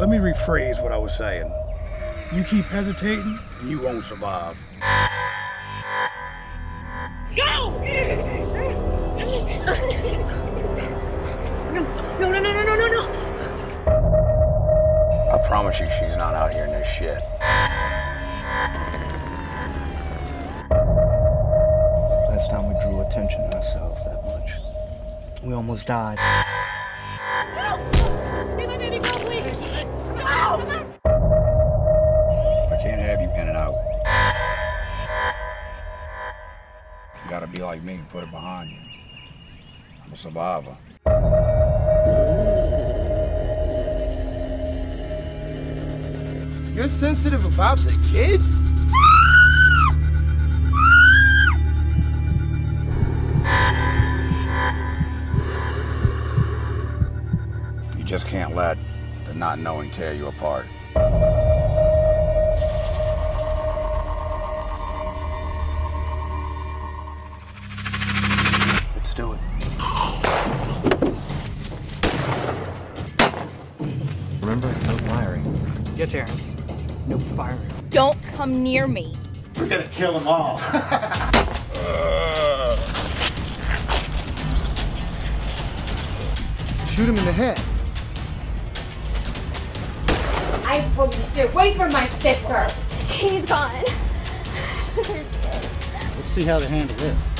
Let me rephrase what I was saying. You keep hesitating, and you won't survive. Go! No, no, no, no, no, no, no. I promise you she's not out here in this shit. Last time we drew attention to ourselves that much. We almost died. Gotta be like me and put it behind you. I'm a survivor. You're sensitive about the kids? You just can't let the not knowing tear you apart. Firing. Get Terrence. No firing. Don't come near me. We're gonna kill them all. Uh. Shoot him in the head. I told you to stay away from my sister. He's gone. Let's see how they handle this.